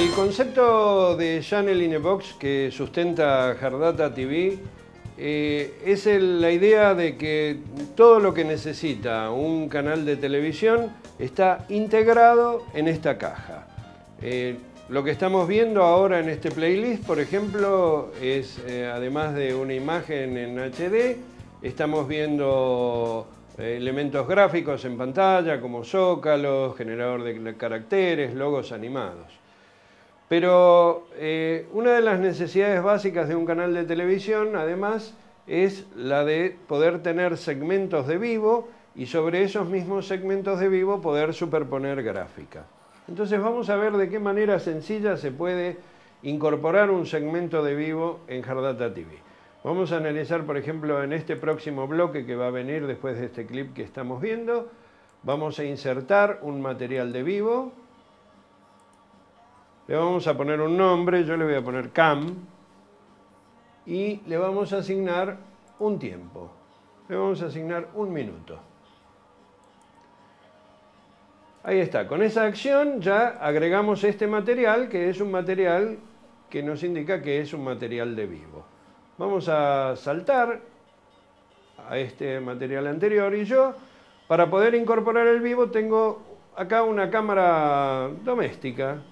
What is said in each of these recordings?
El concepto de Channel in a Box que sustenta Hardata TV eh, es la idea de que todo lo que necesita un canal de televisión está integrado en esta caja. Eh, lo que estamos viendo ahora en este playlist, por ejemplo, es eh, además de una imagen en HD, estamos viendo elementos gráficos en pantalla como zócalos, generador de caracteres, logos animados. Pero eh, una de las necesidades básicas de un canal de televisión, además, es la de poder tener segmentos de vivo y sobre esos mismos segmentos de vivo poder superponer gráfica. Entonces vamos a ver de qué manera sencilla se puede incorporar un segmento de vivo en Hardata TV. Vamos a analizar, por ejemplo, en este próximo bloque que va a venir después de este clip que estamos viendo, vamos a insertar un material de vivo le vamos a poner un nombre, yo le voy a poner cam, y le vamos a asignar un tiempo. Le vamos a asignar un minuto. Ahí está, con esa acción ya agregamos este material, que es un material que nos indica que es un material de vivo. Vamos a saltar a este material anterior y yo, para poder incorporar el vivo, tengo acá una cámara doméstica,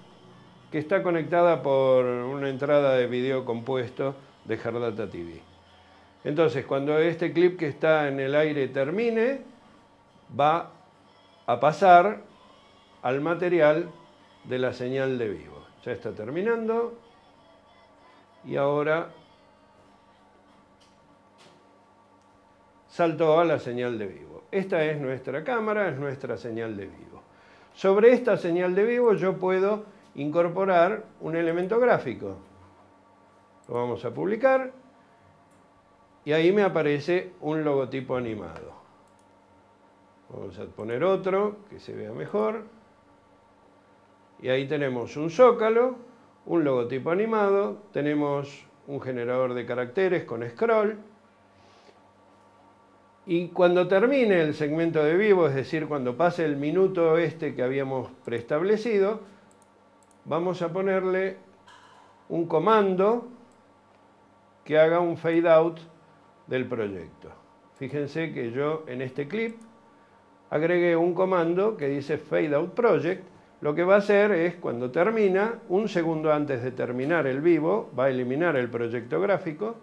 que está conectada por una entrada de video compuesto de Hardata TV. Entonces, cuando este clip que está en el aire termine, va a pasar al material de la señal de vivo. Ya está terminando y ahora saltó a la señal de vivo. Esta es nuestra cámara, es nuestra señal de vivo. Sobre esta señal de vivo yo puedo incorporar un elemento gráfico. Lo vamos a publicar y ahí me aparece un logotipo animado. Vamos a poner otro que se vea mejor. Y ahí tenemos un zócalo, un logotipo animado, tenemos un generador de caracteres con scroll. Y cuando termine el segmento de vivo, es decir, cuando pase el minuto este que habíamos preestablecido, vamos a ponerle un comando que haga un fade out del proyecto. Fíjense que yo en este clip agregué un comando que dice fade out project. Lo que va a hacer es cuando termina, un segundo antes de terminar el vivo, va a eliminar el proyecto gráfico.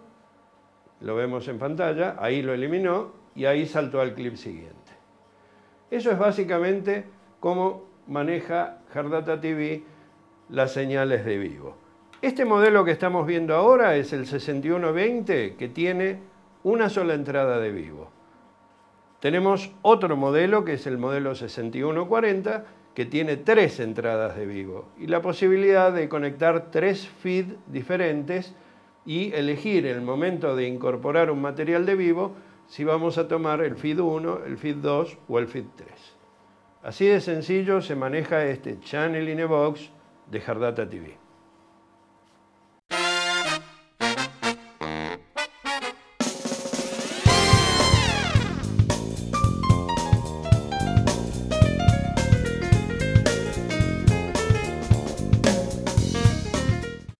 Lo vemos en pantalla, ahí lo eliminó y ahí saltó al clip siguiente. Eso es básicamente cómo maneja Hardata TV las señales de vivo. Este modelo que estamos viendo ahora es el 6120 que tiene una sola entrada de vivo. Tenemos otro modelo que es el modelo 6140 que tiene tres entradas de vivo y la posibilidad de conectar tres feeds diferentes y elegir el momento de incorporar un material de vivo si vamos a tomar el feed 1, el feed 2 o el feed 3. Así de sencillo se maneja este Channel in a Box de Hardata TV.